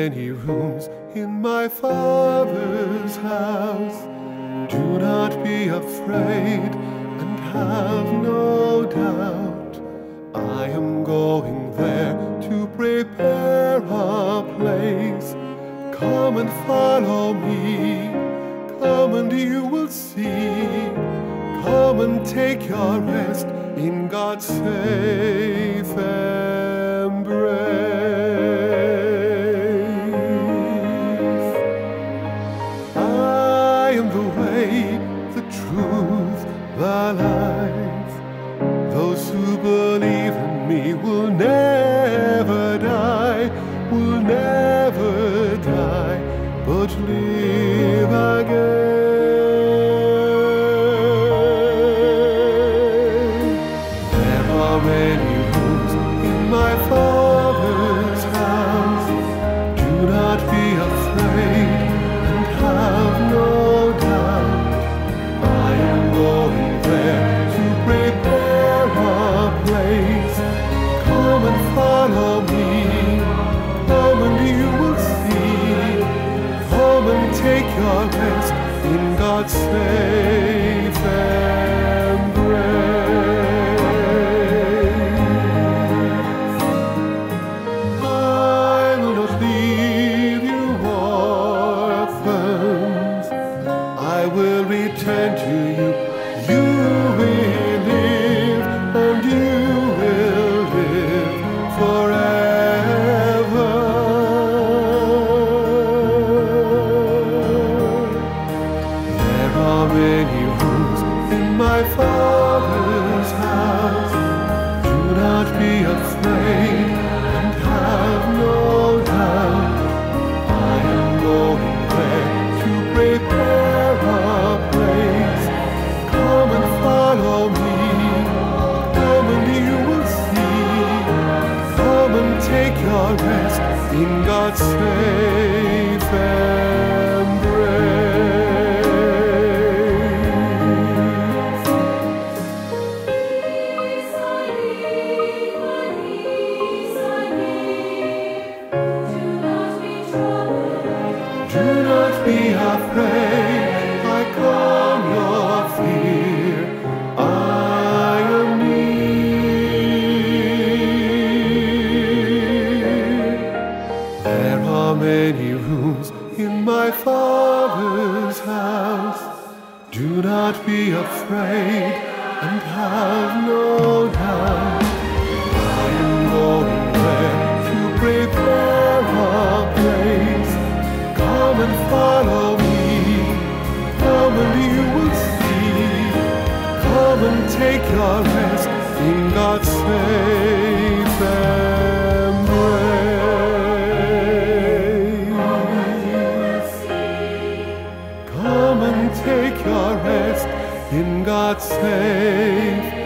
many rooms in my Father's house. Do not be afraid and have no doubt. I am going there to prepare a place. Come and follow me. Come and you will see. Come and take your rest in God's safe Who believe in me will never die, will never die, but live Father's house. Do not be afraid and have no doubt. I am going there to prepare a place. Come and follow me. Come and you will see. Come and take your rest in God's safe Many rooms in my Father's house. Do not be afraid and have no doubt. I am going there to prepare a place. Come and follow me. Come and you will see. Come and take your rest in God's safe rest in God's safe.